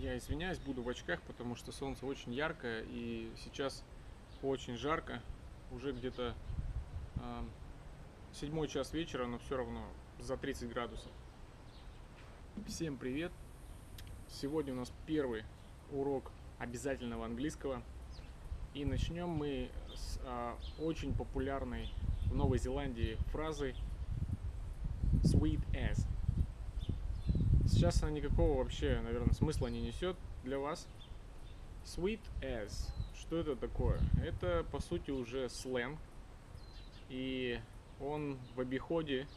извиняюсь, буду в очках, потому что солнце очень яркое и сейчас очень жарко. Уже где-то э, седьмой час вечера, но все равно за 30 градусов. Всем привет! Сегодня у нас первый урок обязательного английского. И начнем мы с э, очень популярной в Новой Зеландии фразы sweet as. Сейчас она никакого вообще, наверное, смысла не несет для вас. Sweet as. Что это такое? Это, по сути, уже сленг. И он в обиходе.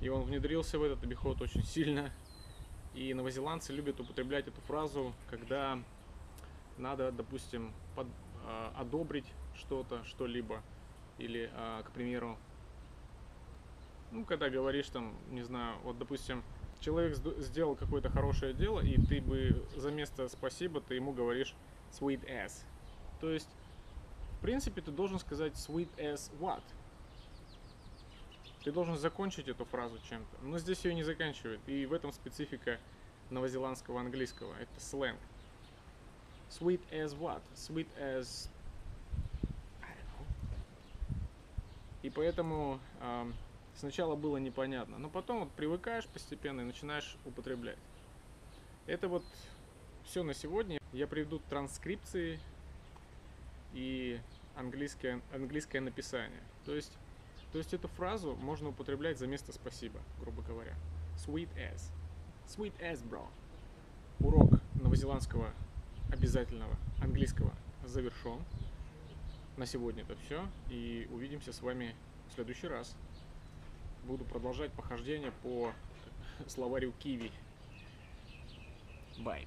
И он внедрился в этот обиход очень сильно. И новозеландцы любят употреблять эту фразу, когда надо, допустим, под, э, одобрить что-то, что-либо. Или, э, к примеру, ну, когда говоришь там, не знаю, вот, допустим, человек сделал какое-то хорошее дело, и ты бы за место спасибо ты ему говоришь sweet as. То есть, в принципе, ты должен сказать sweet as what? Ты должен закончить эту фразу чем-то. Но здесь ее не заканчивает. И в этом специфика новозеландского английского. Это сленг. Sweet as what? Sweet as... И поэтому э, Сначала было непонятно, но потом вот привыкаешь постепенно и начинаешь употреблять. Это вот все на сегодня. Я приведу транскрипции и английское, английское написание. То есть, то есть эту фразу можно употреблять за место спасибо, грубо говоря. Sweet as. Sweet as, bro. Урок новозеландского обязательного английского завершен. На сегодня это все. И увидимся с вами в следующий раз буду продолжать похождение по словарю Киви. Bye.